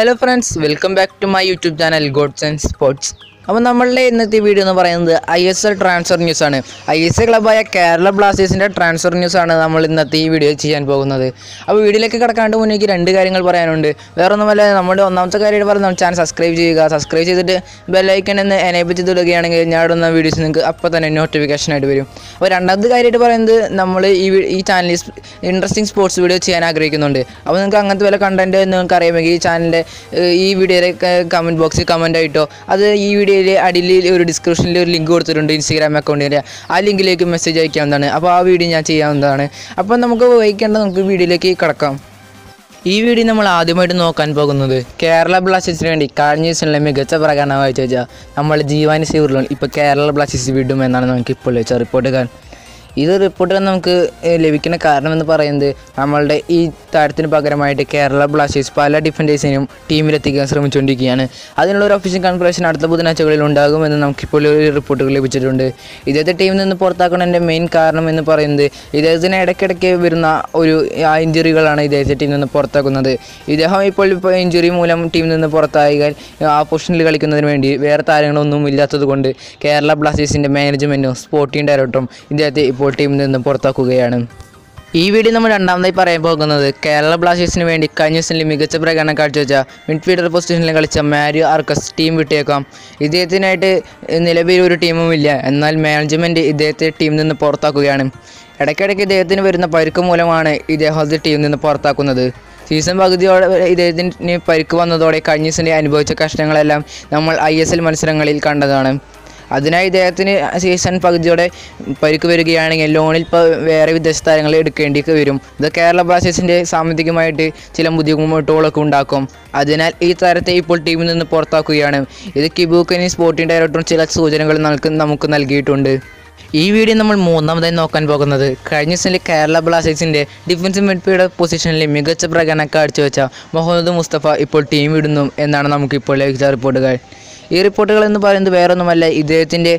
hello friends welcome back to my youtube channel gods and sports. അപ്പോൾ നമ്മളുടെ ഇന്നത്തെ video എന്ന് പറയുന്നത് I S L transfer news ആണ്. ഐ എസ് എൽ ക്ലബായ കേരള ബ്ലാസ്റ്റേഴ്സിന്റെ ട്രാൻസ്ഫർ ന്യൂസ് ആണ് നമ്മൾ ഇന്നത്തെ ഈ വീഡിയോ ചെയ്യാൻ പോകുന്നത്. അപ്പോൾ വീഡിയോയിലേക്ക് കിടക്കാണ്ട് മുന്നേക്ക് രണ്ട് കാര്യങ്ങൾ പറയാനുണ്ട്. വേറെ ഒന്നുമല്ല നമ്മുടെ ഒന്നാമത്തെ കാര്യം പറയുന്നത് ചാനൽ സബ്സ്ക്രൈബ് ചെയ്യുക. സബ്സ്ക്രൈബ് ചെയ്തിട്ട് ബെല്ലൈക്കൺ എന്ന് എനേബിൾ ചെയ്ത് ചെയ്തിടുകയാണെങ്കിൽ ഞാൻ ഇടുന്ന വീഡിയോസ് നിങ്ങൾക്ക് അപ്പോൾ തന്നെ നോട്ടിഫിക്കേഷൻ ആയിട്ട് വരും. അപ്പോൾ രണ്ടാമത്തെ കാര്യമായിട്ട് പറയുന്നത് നമ്മൾ ഈ ഈ ചാനലിൽ ഇൻട്രസ്റ്റിംഗ് സ്പോർട്സ് വീഡിയോ ചെയ്യാൻ ആഗ്രഹിക്കുന്നുണ്ട്. അപ്പോൾ നിങ്ങൾക്ക് അങ്ങനത്തെ വല്ല കണ്ടന്റ് നിങ്ങൾക്ക് അറിയാമെങ്കിൽ ഈ ചാനലിന്റെ ഈ വീഡിയോയുടെ കമന്റ് ബോക്സിൽ കമന്റ് ആയിട്ടോ അത് ഈ വീഡിയോയിൽ അടിയിൽ ഒരു ഡിസ്ക്രിപ്ഷനിൽ ഒരു ലിങ്ക് കൊടുത്തിട്ടുണ്ട് ഇൻസ്റ്റാഗ്രാം അക്കൗണ്ടിന്റെ ആ ലിങ്കിലേക്ക് മെസ്സേജ് അയക്കാവുന്നതാണ്. അപ്പോൾ ആ വീഡിയോ ഞാൻ ചെയ്യാവുന്നതാണ്. അപ്പോൾ നമുക്ക് വഹിക്കേണ്ട നമുക്ക് വീഡിയോയിലേക്ക് കിടക്കാം. ഈ വീഡിയോ നമ്മൾ ആദ്യമായിട്ട് നോക്കാൻ പോകുന്നത് കേരള ബ്ലാസ്റ്റേഴ്സിന് വേണ്ടി കഴിഞ്ഞ സീസണിലെ മികച്ച പ്രകടനമായി ചോദിച്ചാൽ നമ്മൾ ജീവാനി സീവറിലും ഇപ്പോൾ കേരള ബ്ലാസ്റ്റേഴ്സ് വിടും എന്നാണ് നമുക്ക് ഇപ്പോൾ ലഭിച്ച റിപ്പോർട്ടുകൾ ഇത് റിപ്പോർട്ടുകൾ നമുക്ക് ലഭിക്കുന്ന കാരണം എന്ന് പറയുന്നത് നമ്മളുടെ ഈ താരത്തിന് പകരമായിട്ട് കേരള ബ്ലാസ്റ്റേഴ്സ് പല ഡിഫൻഡേഴ്സിനും ടീമിലെത്തിക്കാൻ ശ്രമിച്ചുകൊണ്ടിരിക്കുകയാണ്. അതിനുള്ള ഒരു ഒഫീഷ്യൽ കൺഫറേഷൻ അടുത്ത ബുധനാഴ്ചകളിൽ ഉണ്ടാകുമെന്ന് നമുക്കിപ്പോൾ ഒരു റിപ്പോർട്ടുകൾ ലഭിച്ചിട്ടുണ്ട്. ഇദ്ദേഹത്തെ ടീമിൽ നിന്ന് പുറത്താക്കുന്നതിന്റെ മെയിൻ കാരണം എന്ന് പറയുന്നത് ഇദ്ദേഹത്തിന് ഇടയ്ക്കിടയ്ക്ക് വരുന്ന ഒരു ഇഞ്ചുറികളാണ് ഇദ്ദേഹത്തെ ടീമിൽ നിന്ന് പുറത്താക്കുന്നത്. ഇദ്ദേഹം ഇപ്പോൾ ഇപ്പോൾ ഇഞ്ചുറി മൂലം ടീമിൽ നിന്ന് പുറത്തായാൽ ആ പൊസിഷനിൽ കളിക്കുന്നതിന് വേണ്ടി വേറെ താരങ്ങളൊന്നും ഇല്ലാത്തത് കൊണ്ട് കേരള ബ്ലാസ്റ്റേഴ്സിന്റെ മാനേജ്മെന്റും സ്പോർട്ടിംഗ് ഡയറക്ടറും ഇദ്ദേഹത്തെ ഇപ്പോൾ ടീമിൽ നിന്ന് പുറത്താക്കുകയാണ്. ഈ വീഡിയോ നമ്മൾ രണ്ടാമതായി പറയാൻ പോകുന്നത് കേരള ബ്ലാസ്റ്റേഴ്സിന് വേണ്ടി കഴിഞ്ഞ സീസണിൽ മികച്ച പ്രകടനം കാഴ്ചവെച്ച മിഡ്ഫീൽഡർ പൊസിഷനിൽ കളിച്ച മാരിയോ ആർക്കസ് ടീം വിട്ടേക്കാം. ഇദ്ദേഹത്തിനായിട്ട് നിലവിൽ ഒരു ടീമുമില്ല എന്നാൽ മാനേജ്മെന്റ് ഇദ്ദേഹത്തെ ടീമിൽ നിന്ന് പുറത്താക്കുകയാണ്. ഇടയ്ക്കിടയ്ക്ക് ഇദ്ദേഹത്തിന് വരുന്ന പരുക്ക് മൂലമാണ് ഇദ്ദേഹത്തെ ടീമിൽ നിന്ന് പുറത്താക്കുന്നത്. സീസൺ പകുതിയോടെ ഇദ്ദേഹത്തിന് പരുക്ക് വന്നതോടെ കഴിഞ്ഞ സീസണിൽ അനുഭവിച്ച കഷ്ടങ്ങളെല്ലാം നമ്മൾ ഐ മത്സരങ്ങളിൽ കണ്ടതാണ്. അതിനായി ഇദ്ദേഹത്തിന് സീസൺ പകുതിയോടെ പരിക്ക് വരികയാണെങ്കിൽ ലോണിൽ ഇപ്പോൾ വേറെ വിദേശ താരങ്ങളെ എടുക്കേണ്ടി വരും. ഇത് കേരള ബ്ലാസ്റ്റേഴ്സിന്റെ സാമ്പത്തികമായിട്ട് ചില ബുദ്ധിമുട്ടുകളൊക്കെ ഉണ്ടാക്കും. അതിനാൽ ഈ താരത്തെ ഇപ്പോൾ ടീമിൽ നിന്ന് പുറത്താക്കുകയാണ്. ഇത് കിബൂക്കനി സ്പോർട്ടിംഗ് ഡയറക്ടറും ചില സൂചനകൾ നമുക്ക് നൽകിയിട്ടുണ്ട്. ഈ വീഡിയോ നമ്മൾ മൂന്നാമതായി നോക്കാൻ പോകുന്നത് കഴിഞ്ഞ സീസണിൽ കേരള ബ്ലാസ്റ്റേഴ്സിന്റെ ഡിഫൻസ് മെഡ്പിയുടെ പൊസിഷനിൽ മികച്ച പ്രകടനം കാഴ്ചവെച്ച മുഹമ്മദ് മുസ്തഫ ഇപ്പോൾ ടീം വിടുന്നു എന്നാണ് നമുക്കിപ്പോൾ ലഭിച്ച റിപ്പോർട്ടുകൾ ഈ റിപ്പോർട്ടുകൾ എന്ന് പറയുന്നത് വേറൊന്നുമല്ല ഇദ്ദേഹത്തിന്റെ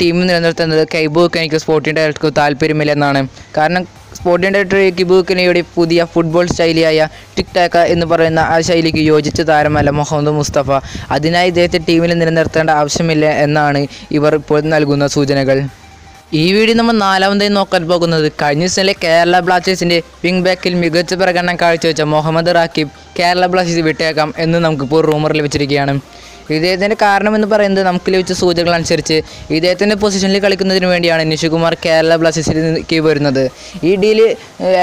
ടീം നിലനിർത്തുന്നത് കൈബുക്ക് എനിക്ക് സ്പോർട്ടിംഗ് ഡയറക്ടർക്ക് താല്പര്യമില്ലെന്നാണ്. കാരണം സ്പോർട്ടിംഗ് ഡയറക്ടർ കിബു പുതിയ ഫുട്ബോൾ ശൈലിയായ ടിക് ടാക്ക എന്ന് പറയുന്ന ആ ശൈലിക്ക് യോജിച്ച താരമല്ല മുഹമ്മദ് മുസ്തഫ. അതിനായി ഇദ്ദേഹത്തെ ടീമിൽ നിലനിർത്തേണ്ട ആവശ്യമില്ല എന്നാണ് ഇവർ ഇപ്പോൾ നൽകുന്ന സൂചനകൾ. ഈ വീഡിയോ നമ്മൾ നാലാമതായി നോക്കാൻ പോകുന്നത് കഴിഞ്ഞ സീസണിലെ കേരള ബ്ലാസ്റ്റേഴ്സിന്റെ വിങ് ബാക്കിൽ മികച്ച പ്രകടനം കാഴ്ചവെച്ച മുഹമ്മദ് റാക്കിബ് കേരള ബ്ലാസ്റ്റേഴ്സ് വിട്ടേക്കാം എന്ന് നമുക്കിപ്പോൾ റൂമർ ലഭിച്ചിരിക്കുകയാണ് ഇദ്ദേഹത്തിന്റെ കാരണം എന്ന് പറയുന്നത് നമുക്ക് ലഭിച്ച സൂചനകൾ അനുസരിച്ച് ഇദ്ദേഹത്തിന്റെ പൊസിഷനിൽ കളിക്കുന്നതിന് വേണ്ടിയാണ് നിഷുകുമാർ കേരള ബ്ലാസ്റ്റേഴ്സിലേക്ക് വരുന്നത്. ഈ ഡീൽ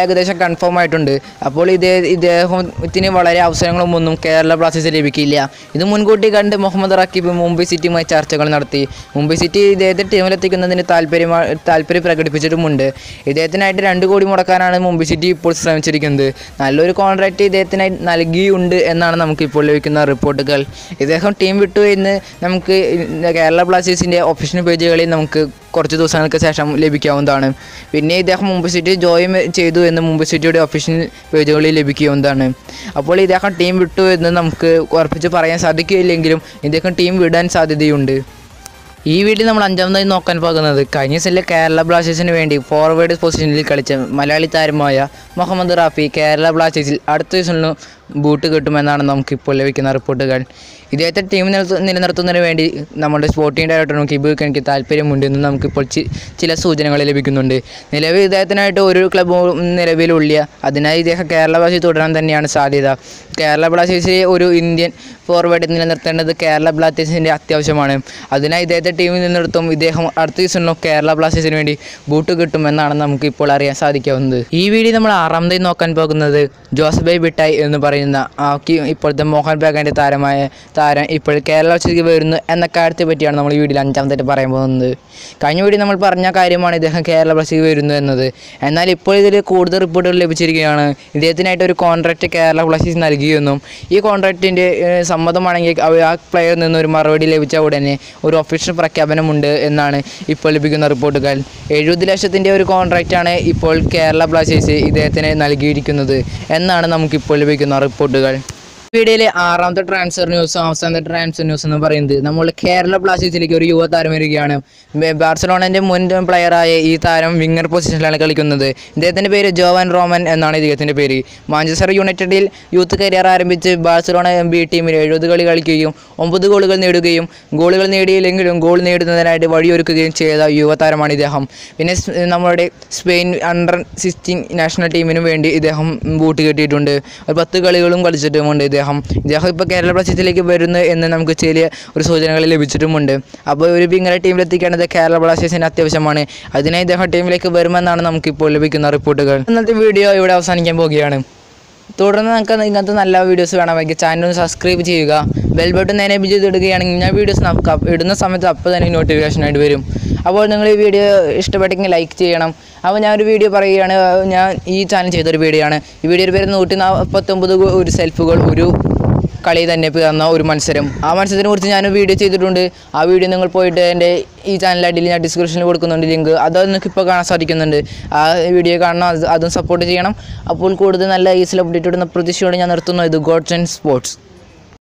ഏകദേശം കൺഫേം ആയിട്ടുണ്ട്. അപ്പോൾ ഇതേ ഇദ്ദേഹത്തിന് വളരെ അവസരങ്ങളും അവസരങ്ങളൊന്നും കേരള ബ്ലാസ്റ്റേഴ്സ് ലഭിക്കില്ല. ഇത് മുൻകൂട്ടി കണ്ട് മുഹമ്മദ് റക്കീബ് മുംബൈ സിറ്റിയുമായി ചർച്ചകൾ നടത്തി. മുംബൈ സിറ്റി ഇദ്ദേഹത്തെ ടീമിലെത്തിക്കുന്നതിന് താല്പര്യം താല്പര്യം പ്രകടിപ്പിച്ചിട്ടുമുണ്ട്. ഇദ്ദേഹത്തിനായിട്ട് രണ്ട് കോടി മുടക്കാനാണ് മുംബൈ സിറ്റി ഇപ്പോൾ ശ്രമിച്ചിരിക്കുന്നത്. നല്ലൊരു കോൺട്രാക്റ്റ് ഇദ്ദേഹത്തിനായി നൽകിയുണ്ട് എന്നാണ് നമുക്കിപ്പോൾ ലഭിക്കുന്ന റിപ്പോർട്ടുകൾ. ഇദ്ദേഹം ടീം വിട്ടു എന്ന് നമുക്ക് കേരള ബ്ലാസ്റ്റേഴ്സിന്റെ ഒഫീഷ്യൽ പേജുകളിൽ നമുക്ക് കുറച്ച് ദിവസങ്ങൾക്ക് ശേഷം ലഭിക്കാവുന്നതാണ്. പിന്നെ ഇദ്ദേഹം മുംബൈ സിറ്റി ജോയിൻ ചെയ്തു എന്ന് മുംബൈ സിറ്റിയുടെ ഒഫീഷ്യൽ പേജുകളിൽ ലഭിക്കാവുന്നതാണ്. അപ്പോൾ ഇദ്ദേഹം ടീം വിട്ടു എന്ന് നമുക്ക് ഉറപ്പിച്ച് പറയാൻ സാധിക്കില്ലെങ്കിലും ഇദ്ദേഹം ടീം വിടാൻ സാധ്യതയുണ്ട്. ഈ വീട്ടിൽ നമ്മൾ അഞ്ചാമതായി നോക്കാൻ പോകുന്നത് കഴിഞ്ഞ സീസണിലെ കേരള ബ്ലാസ്റ്റേഴ്സിന് വേണ്ടി ഫോർവേഡ് പൊസിഷനിൽ കളിച്ച മലയാളി താരമായ മുഹമ്മദ് റാഫി കേരള ബ്ലാസ്റ്റേഴ്സിൽ അടുത്ത സീസണിലും ബൂട്ട് കിട്ടുമെന്നാണ് നമുക്കിപ്പോൾ ലഭിക്കുന്ന റിപ്പോർട്ടുകൾ. ഇദ്ദേഹത്തെ ടീം നിലനിർത്ത- നിലനിർത്തുന്നതിന് വേണ്ടി നമ്മുടെ സ്പോർട്ടിംഗ് ഡയറക്ടറും കിബുക്ക് എനിക്ക് താല്പര്യമുണ്ടെന്ന് നമുക്കിപ്പോൾ ചില സൂചനകൾ ലഭിക്കുന്നുണ്ട്. നിലവിൽ ഇദ്ദേഹത്തിനായിട്ട് ഒരു ക്ലബും നിലവിലില്ല അതിനായി ഇദ്ദേഹം കേരള ബ്ലാസ്റ്റേഴ്സ് തുടരാൻ തന്നെയാണ് സാധ്യത. കേരള ബ്ലാസ്റ്റേഴ്സിലെ ഒരു ഇന്ത്യൻ ഫോർവേഡ് നിലനിർത്തേണ്ടത് കേരള ബ്ലാസ്റ്റേഴ്സിന്റെ അത്യാവശ്യമാണ്. അതിനായി ഇദ്ദേഹത്തെ ടീമിൽ നിലനിർത്തും ഇദ്ദേഹം അടുത്ത സീസണിലും കേരള ബ്ലാസ്റ്റേഴ്സിന് വേണ്ടി ബൂട്ട് കിട്ടുമെന്നാണ് നമുക്ക് ഇപ്പോൾ അറിയാൻ സാധിക്കാവുന്നത്. ഈ വീഡിയോ നമ്മൾ ആറാമതായി നോക്കാൻ പോകുന്നത് ജോസഫ് ബൈ ബിട്ടായി എന്ന് പറയുന്ന ആ ആക്കി ഇപ്പോഴത്തെ മോഹൻ ബാഗാന്റെ താരമായ താരം ഇപ്പോൾ കേരള ബ്ലാസ്റ്റേഴ്സിലേക്ക് വരുന്നു എന്ന കാര്യത്തെ പറ്റിയാണ് നമ്മൾ ഈ വീഡിയോയിൽ അഞ്ചാമതായിട്ട് പറയാൻ പോകുന്നത്. കഴിഞ്ഞ വീഡിയോ നമ്മൾ പറഞ്ഞ കാര്യമാണ് ഇദ്ദേഹം കേരള ബ്ലാസ്റ്റേഴ്സിലേക്ക് വരുന്നു എന്നത്. എന്നാൽ ഇപ്പോൾ ഇതിൽ കൂടുതൽ റിപ്പോർട്ടുകൾ ലഭിച്ചിരിക്കുകയാണ്. ഇദ്ദേഹത്തിനായിട്ട് ഒരു കോൺട്രാക്റ്റ് കേരള ബ്ലാസ്റ്റേഴ്സ് നൽകിയെന്നും ഈ കോൺട്രാക്റ്റിന്റെ സമ്മതമാണെങ്കിൽ ആ പ്ലെയറിൽ നിന്ന് ഒരു മറുപടി ലഭിച്ച ഉടനെ ഒരു ഒഫീഷ്യൽ പ്രഖ്യാപനമുണ്ട് എന്നാണ് ഇപ്പോൾ ലഭിക്കുന്ന റിപ്പോർട്ടുകൾ. എഴുപത് ലക്ഷത്തിന്റെ ഒരു കോൺട്രാക്റ്റാണ് ഇപ്പോൾ കേരള ബ്ലാസ്റ്റേഴ്സ് ഇദ്ദേഹത്തിന് നൽകിയിരിക്കുന്നത് എന്നാണ് നമുക്കിപ്പോൾ ലഭിക്കുന്ന റിപ്പോർട്ടുകൾ വീഡിയോയിലെ ആറാമത്തെ ട്രാൻസ്ഫർ ന്യൂസ് അവസാനത്തെ ട്രാൻസ്ഫർ ന്യൂസ് എന്ന് പറയുന്നത് നമ്മൾ കേരള ബ്ലാസ്റ്റേഴ്സിലേക്ക് ഒരു യുവതാരം വരികയാണ്. ബാർസലോണന്റെ മുൻ പ്ലെയറായ ഈ താരം വിങ്ങർ പൊസിഷനിലാണ് കളിക്കുന്നത്. ഇദ്ദേഹത്തിന്റെ പേര് ജോവൻ റോമൻ എന്നാണ് ഇദ്ദേഹത്തിന്റെ പേര്. മാഞ്ചസ്റ്റർ യുണൈറ്റഡിൽ യൂത്ത് കരിയർ ആരംഭിച്ച് ബാഴ്സലോണ എം ബി ടീമിൽ എഴുപത് കളി കളിക്കുകയും ഒമ്പത് ഗോളുകൾ നേടുകയും ഗോളുകൾ നേടിയില്ലെങ്കിലും ഗോൾ നേടുന്നതിനായിട്ട് വഴിയൊരുക്കുകയും ചെയ്ത യുവതാരമാണ് ഇദ്ദേഹം. പിന്നെ നമ്മുടെ സ്പെയിൻ അണ്ടർ സിക്സ്റ്റീൻ നാഷണൽ ടീമിനു വേണ്ടി ഇദ്ദേഹം ബൂട്ട് കെട്ടിയിട്ടുണ്ട്. ഒരു പത്ത് കളികളും കളിച്ചിട്ടുമുണ്ട് ഇദ്ദേഹം. ഇദ്ദേഹം ഇദ്ദേഹം ഇപ്പോൾ കേരള ബ്ലാസ്റ്റേഴ്സിലേക്ക് വരുന്നു എന്ന് നമുക്ക് ചെറിയ ഒരു സൂചനകൾ ലഭിച്ചിട്ടുമുണ്ട്. അപ്പോൾ ഒരു ഇങ്ങനെ ടീമിലെത്തിക്കേണ്ടത് കേരള ബ്ലാസ്റ്റേഴ്സിന് അത്യാവശ്യമാണ്. അതിനെ ഇദ്ദേഹം ടീമിലേക്ക് വരുമെന്നാണ് നമുക്കിപ്പോൾ ലഭിക്കുന്ന റിപ്പോർട്ടുകൾ. ഇന്നത്തെ വീഡിയോ ഇവിടെ അവസാനിക്കാൻ പോവുകയാണ്. തുടർന്ന് നമുക്ക് ഇങ്ങനത്തെ നല്ല വീഡിയോസ് വേണമെങ്കിൽ ചാനൽ ഒന്ന് സബ്സ്ക്രൈബ് ചെയ്യുക. ബെൽ ബട്ടൺ എനേബിൾ ചെയ്തിടുകയാണെങ്കിൽ ഞാൻ വീഡിയോസ് നമുക്ക് ഇടുന്ന സമയത്ത് അപ്പോൾ തന്നെ നോട്ടിഫിക്കേഷൻ ആയിട്ട് വരും. അപ്പോൾ നിങ്ങൾ ഈ വീഡിയോ ഇഷ്ടപ്പെട്ടെങ്കിൽ ലൈക്ക് ചെയ്യണം. അപ്പോൾ ഞാനൊരു വീഡിയോ പറയുകയാണ് ഞാൻ ഈ ചാനൽ ചെയ്തൊരു വീഡിയോ ആണ്. ഈ വീഡിയോയുടെ പേര് നൂറ്റി നാൽപ്പത്തൊമ്പത് ഒരു സെൽഫുകൾ ഒരു കളി തന്നെ തന്ന ഒരു മത്സരം. ആ മത്സരത്തിനെ കുറിച്ച് ഞാൻ വീഡിയോ ചെയ്തിട്ടുണ്ട്. ആ വീഡിയോ നിങ്ങൾ പോയിട്ട് എന്റെ ഈ ചാനൽ അടിയിൽ ഞാൻ ഡിസ്ക്രിപ്ഷനിൽ കൊടുക്കുന്നുണ്ട് ലിങ്ക് അത് നിങ്ങൾക്ക് ഇപ്പോൾ കാണാൻ സാധിക്കുന്നുണ്ട്. ആ വീഡിയോ കാണണം അത് സപ്പോർട്ട് ചെയ്യണം. അപ്പോൾ കൂടുതൽ നല്ല ഈസിൽ അപ്ഡേറ്റ് ഇടുന്ന പ്രതീക്ഷയോടെ ഞാൻ നിർത്തുന്നു. ഇത് ഗോഡ്സ് ആൻഡ് സ്പോർട്സ്